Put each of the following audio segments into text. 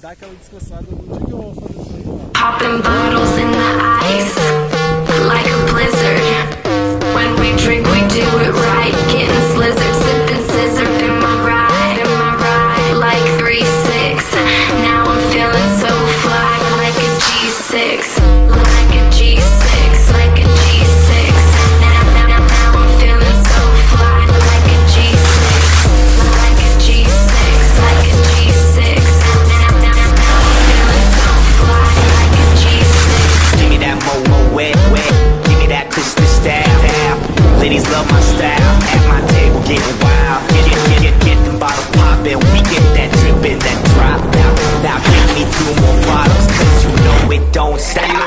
Dá aquela descansada no dia que eu vou fazer isso aí. Popping bottles in the ice like a blizzard. When we drink, we do it bottles. We get that drippin', that drop. Now now give me two more bottles 'cause you know it don't stop. Hell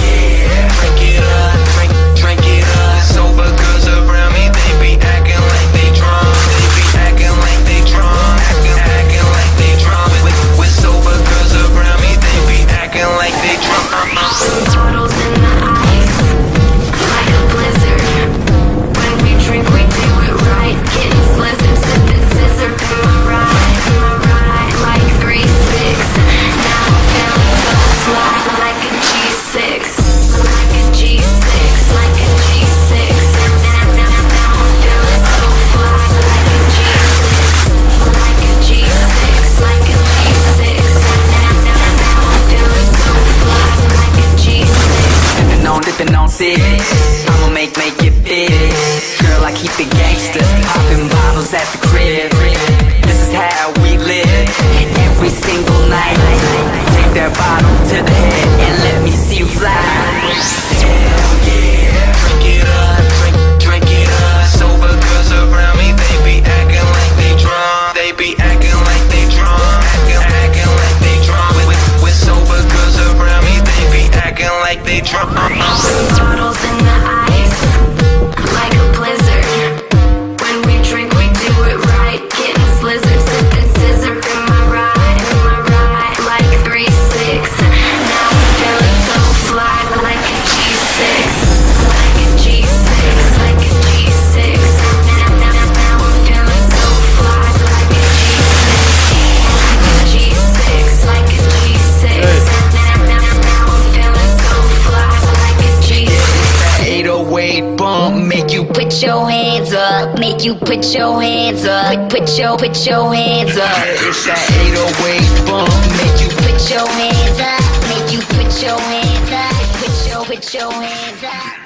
yeah, drink it up, drink, drink it up. Sober girls around me, they be acting like they drunk. They be acting like they drunk, acting, acting like they drunk. With, with sober girls around me, they be acting like they drunk. Uh-uh. Bottles in the I'ma make, make it fit. Girl, I keep it gangster. Popping bottles at the crib. This is how we live. Every single night. Take that bottle to the head and let me see you fly. Drink it up, drink, it up. Sober girls around me, they be acting like they drunk. They be acting like they drunk, acting, acting like they drunk. With, sober girls around me, they be acting like they drunk. Uh-uh. 808 bump, make you Put your hands up, make you put your hands up, put your put your hands up, It's that 808 bump, make you put your hands up, make you put your hands up, put your put your hands up.